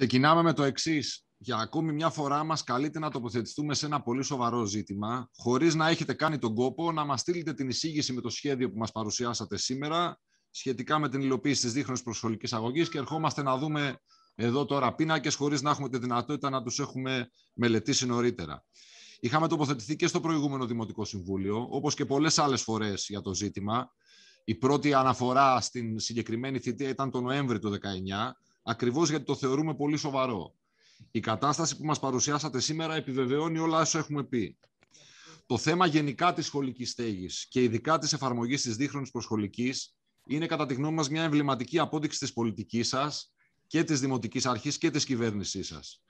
Ξεκινάμε με το εξής. Για ακόμη μια φορά μας καλείτε να τοποθετηθούμε σε ένα πολύ σοβαρό ζήτημα, χωρίς να έχετε κάνει τον κόπο να μας στείλετε την εισήγηση με το σχέδιο που μας παρουσιάσατε σήμερα σχετικά με την υλοποίηση της δίχρονη προσχολικής αγωγής και ερχόμαστε να δούμε εδώ τώρα πίνακες χωρίς να έχουμε τη δυνατότητα να τους έχουμε μελετήσει νωρίτερα. Είχαμε τοποθετηθεί και στο προηγούμενο Δημοτικό Συμβούλιο, όπως και πολλές άλλες φορές για το ζήτημα. Η πρώτη αναφορά στην συγκεκριμένη θητεία ήταν το Νοέμβρη του 2019, ακριβώς γιατί το θεωρούμε πολύ σοβαρό. Η κατάσταση που μας παρουσιάσατε σήμερα επιβεβαιώνει όλα όσα έχουμε πει. Το θέμα γενικά της σχολικής στέγης και ειδικά της εφαρμογής της δίχρονης προσχολικής είναι κατά τη γνώμη μας μια εμβληματική απόδειξη της πολιτικής σας και της Δημοτικής Αρχής και της κυβέρνησής σας.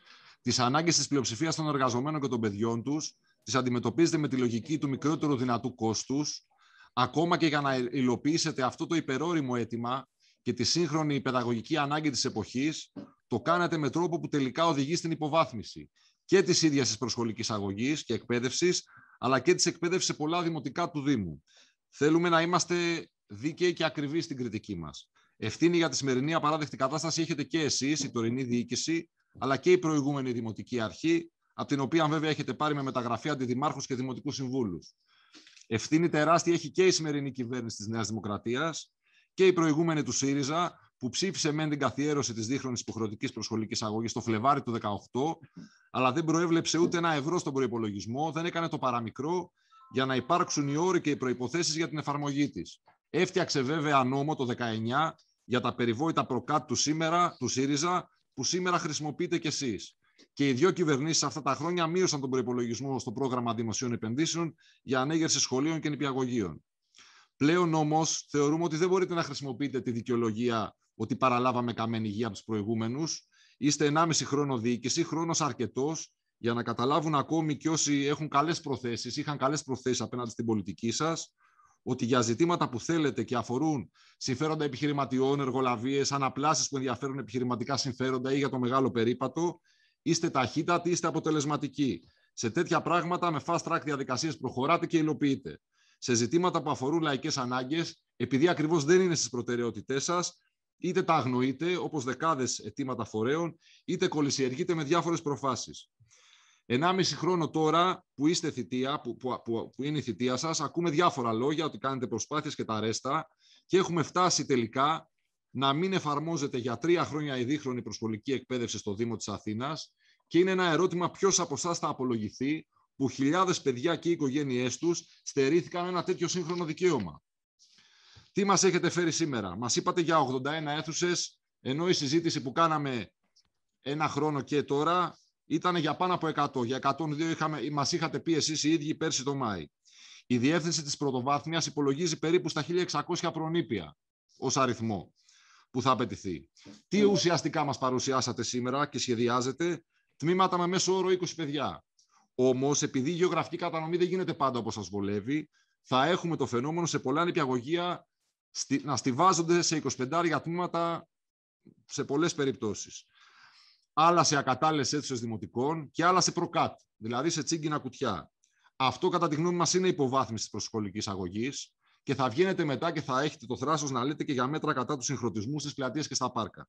Τις ανάγκες της πλειοψηφίας των εργαζομένων και των παιδιών τους τις αντιμετωπίζετε με τη λογική του μικρότερου δυνατού κόστους, ακόμα και για να υλοποιήσετε αυτό το υπερόριμο αίτημα και τη σύγχρονη παιδαγωγική ανάγκη της εποχής, το κάνατε με τρόπο που τελικά οδηγεί στην υποβάθμιση και της ίδιας της προσχολικής αγωγής και εκπαίδευσης, αλλά και της εκπαίδευσης σε πολλά δημοτικά του Δήμου. Θέλουμε να είμαστε δίκαιοι και ακριβείς στην κριτική μας. Ευθύνη για τη σημερινή απαράδεκτη κατάσταση έχετε και εσείς, η τωρινή διοίκηση, αλλά και η προηγούμενη δημοτική αρχή, από την οποία βέβαια έχετε πάρει με μεταγραφή αντιδημάρχους και δημοτικούς συμβούλους. Ευθύνη τεράστια έχει και η σημερινή κυβέρνηση της Νέας Δημοκρατίας, και η προηγούμενη του ΣΥΡΙΖΑ, που ψήφισε μεν την καθιέρωση της δίχρονης υποχρεωτικής προσχολικής αγωγής το Φλεβάρι του 2018, αλλά δεν προέβλεψε ούτε ένα ευρώ στον προπολογισμό, δεν έκανε το παραμικρό για να υπάρξουν οι όροι και οι προποθέσει για την εφαρμογή της. Έφτιαξε βέβαια νόμο το 19 για τα περιβόητα προκάτ του σήμερα, του ΣΥΡΙΖΑ, που σήμερα χρησιμοποιείτε κι εσείς. Και οι δύο κυβερνήσεις αυτά τα χρόνια μείωσαν τον προπολογισμό στο πρόγραμμα δημοσίων επενδύσεων για ανέγερση σχολείων και νηπιαγωγείων. Πλέον όμως θεωρούμε ότι δεν μπορείτε να χρησιμοποιείτε τη δικαιολογία ότι παραλάβαμε καμένη υγεία από τους προηγούμενους. Είστε 1,5 χρόνο διοίκηση, χρόνος αρκετός για να καταλάβουν ακόμη και όσοι έχουν καλές προθέσεις, είχαν καλές προθέσεις απέναντι στην πολιτική σας, ότι για ζητήματα που θέλετε και αφορούν συμφέροντα επιχειρηματιών, εργολαβίες, αναπλάσεις που ενδιαφέρουν επιχειρηματικά συμφέροντα ή για το μεγάλο περίπατο, είστε ταχύτατοι, είστε αποτελεσματικοί. Σε τέτοια πράγματα με fast track διαδικασίες προχωράτε και υλοποιείτε σε ζητήματα που αφορούν λαϊκές ανάγκες, επειδή ακριβώς δεν είναι στις προτεραιότητές σας, είτε τα αγνοείτε, όπως δεκάδες αιτήματα φορέων, είτε κολυσιεργείτε με διάφορες προφάσεις. Ενάμιση χρόνο τώρα που είστε θητεία, που, που, που, που είναι η θητεία σας, ακούμε διάφορα λόγια, ότι κάνετε προσπάθειες και τα ρέστα και έχουμε φτάσει τελικά να μην εφαρμόζεται για τρία χρόνια η δίχρονη προσχολική εκπαίδευση στο Δήμο της Αθήνας και είναι ένα ερώτημα ποιος από εσάς θα απολογηθεί που χιλιάδες παιδιά και οι οικογένειές τους στερήθηκαν ένα τέτοιο σύγχρονο δικαίωμα. Τι μας έχετε φέρει σήμερα; Μας είπατε για 81 αίθουσες, ενώ η συζήτηση που κάναμε ένα χρόνο και τώρα ήταν για πάνω από 100. Για 102 είχαμε, μας είχατε πει εσείς οι ίδιοι πέρσι το Μάη. Η διεύθυνση της πρωτοβάθμιας υπολογίζει περίπου στα 1600 προνήπια ως αριθμό που θα απαιτηθεί. Τι ουσιαστικά μας παρουσιάσατε σήμερα και σχεδιάζετε; Τμήματα με μέσο όρο 20 παιδιά. Όμως, επειδή η γεωγραφική κατανομή δεν γίνεται πάντα όπως σας βολεύει, θα έχουμε το φαινόμενο σε πολλά νηπιαγωγεία να στηβάζονται σε 25 τμήματα σε πολλές περιπτώσεις. Άλλα σε ακατάλληλες αίθουσες δημοτικών και άλλα σε προκάτ, δηλαδή σε τσίγκινα κουτιά. Αυτό, κατά τη γνώμη μας, είναι υποβάθμιση της προσχολικής αγωγής και θα βγαίνετε μετά και θα έχετε το θράσος να λέτε και για μέτρα κατά του συγχρονισμού στις πλατείες και στα πάρκα.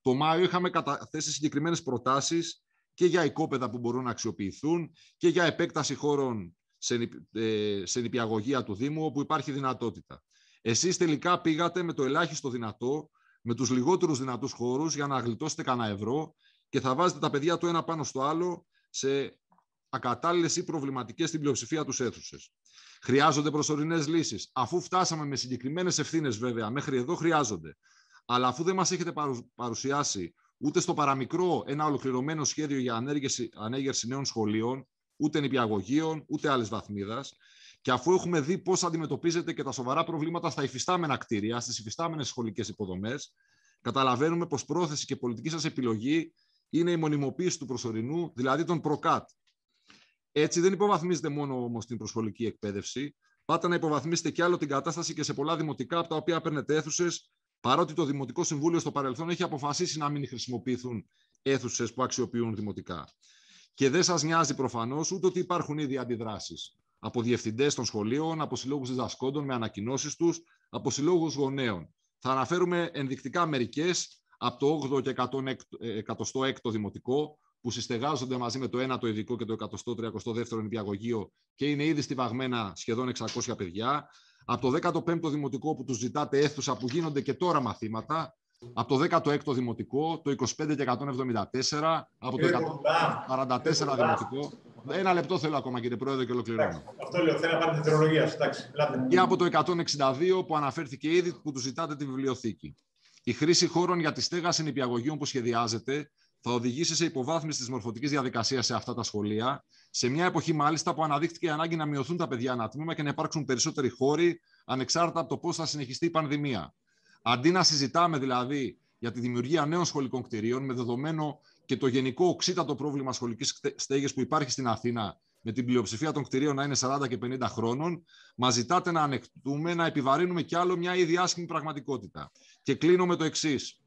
Το Μάιο είχαμε καταθέσει συγκεκριμένες προτάσεις και για οικόπεδα που μπορούν να αξιοποιηθούν και για επέκταση χώρων σε, ε, σε νηπιαγωγία του Δήμου όπου υπάρχει δυνατότητα. Εσείς τελικά πήγατε με το ελάχιστο δυνατό, με τους λιγότερους δυνατούς χώρους για να γλιτώσετε κανένα ευρώ και θα βάζετε τα παιδιά το ένα πάνω στο άλλο σε ακατάλληλες ή προβληματικές στην πλειοψηφία τους αίθουσες. Χρειάζονται προσωρινές λύσεις. Αφού φτάσαμε με συγκεκριμένες ευθύνες, βέβαια, μέχρι εδώ χρειάζονται. Αλλά αφού δεν μας έχετε παρουσιάσει ούτε στο παραμικρό ένα ολοκληρωμένο σχέδιο για ανέργεση, ανέγερση νέων σχολείων, ούτε νηπιαγωγείων, ούτε άλλης βαθμίδας. Και αφού έχουμε δει πώς αντιμετωπίζετε και τα σοβαρά προβλήματα στα υφιστάμενα κτίρια, στις υφιστάμενες σχολικές υποδομές, καταλαβαίνουμε πως πρόθεση και πολιτική σας επιλογή είναι η μονιμοποίηση του προσωρινού, δηλαδή των προκάτ. Έτσι δεν υποβαθμίζετε μόνο όμως την προσχολική εκπαίδευση, πάτε να υποβαθμίσετε και άλλο την κατάσταση και σε πολλά δημοτικά από τα οποία παίρνετε αίθουσες Παρότι το Δημοτικό Συμβούλιο στο παρελθόν έχει αποφασίσει να μην χρησιμοποιηθούν αίθουσες που αξιοποιούν δημοτικά. Και δεν σας νοιάζει προφανώς ούτε ότι υπάρχουν ήδη αντιδράσεις από διευθυντές των σχολείων, από συλλόγους διδασκόντων με ανακοινώσεις τους, από συλλόγους γονέων. Θα αναφέρουμε ενδεικτικά μερικές, από το 8ο και 106ο δημοτικό, που συστεγάζονται μαζί με το 1ο ειδικό και το 132ο νηπιαγωγείο και είναι ήδη στιβαγμένα σχεδόν 600 παιδιά. Από το 15ο δημοτικό που τους ζητάτε αίθουσα που γίνονται και τώρα μαθήματα. Από το 16ο δημοτικό, το 25 και 174, από το 144 δημοτικό. Ένα λεπτό θέλω ακόμα, κύριε Πρόεδρε, και ολοκληρώνω. Αυτό λέω, θέλω να πάρετε τεχνολογία. Και από το 162 που αναφέρθηκε ήδη, που του ζητάτε τη βιβλιοθήκη. Η χρήση χώρων για τη στέγαση νηπιαγωγείων που σχεδιάζεται θα οδηγήσει σε υποβάθμιση της μορφωτικής διαδικασίας σε αυτά τα σχολεία, σε μια εποχή μάλιστα που αναδείχθηκε η ανάγκη να μειωθούν τα παιδιά ένα τμήμα και να υπάρξουν περισσότεροι χώροι, ανεξάρτητα από το πώς θα συνεχιστεί η πανδημία. Αντί να συζητάμε δηλαδή για τη δημιουργία νέων σχολικών κτηρίων, με δεδομένο και το γενικό οξύτατο πρόβλημα σχολικής στέγης που υπάρχει στην Αθήνα, με την πλειοψηφία των κτηρίων να είναι 40 και 50 χρόνων, μας ζητάτε να ανεκτούμε, να επιβαρύνουμε κι άλλο μια ήδη άσχημη πραγματικότητα. Και κλείνω με το εξής.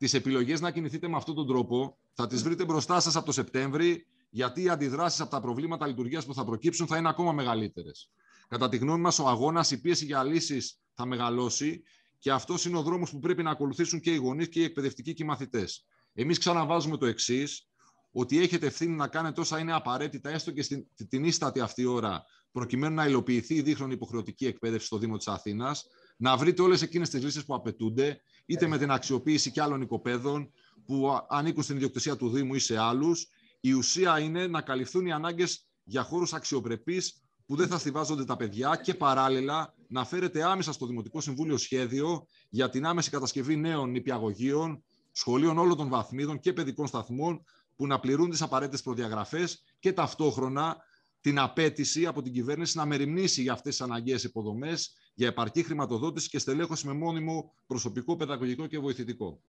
Τις επιλογές να κινηθείτε με αυτόν τον τρόπο θα τις βρείτε μπροστά σας από το Σεπτέμβρη, γιατί οι αντιδράσεις από τα προβλήματα λειτουργίας που θα προκύψουν θα είναι ακόμα μεγαλύτερες. Κατά τη γνώμη μας, ο αγώνας, η πίεση για λύσεις θα μεγαλώσει και αυτός είναι ο δρόμος που πρέπει να ακολουθήσουν και οι γονείς και οι εκπαιδευτικοί και οι μαθητές. Εμείς ξαναβάζουμε το εξής, ότι έχετε ευθύνη να κάνετε όσα είναι απαραίτητα, έστω και στην, την ίστατη αυτή ώρα, προκειμένου να υλοποιηθεί η δίχρονη υποχρεωτική εκπαίδευση στο Δήμο της Αθήνας, να βρείτε όλες εκείνες τις λύσεις που απαιτούνται, είτε με την αξιοποίηση και άλλων οικοπαίδων που ανήκουν στην ιδιοκτησία του Δήμου ή σε άλλους. Η ουσία είναι να καλυφθούν οι ανάγκες για χώρους αξιοπρεπείς που δεν θα στηβάζονται τα παιδιά και παράλληλα να φέρετε άμεσα στο Δημοτικό Συμβούλιο σχέδιο για την άμεση κατασκευή νέων νηπιαγωγείων, σχολείων όλων των βαθμίδων και παιδικών σταθμών που να πληρούν τις απαραίτητες προδιαγραφές και ταυτόχρονα την απέτηση από την κυβέρνηση να μεριμνήσει για αυτές τις αναγκαίες υποδομές, για επαρκή χρηματοδότηση και στελέχωση με μόνιμο προσωπικό, παιδαγωγικό και βοηθητικό.